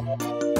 Música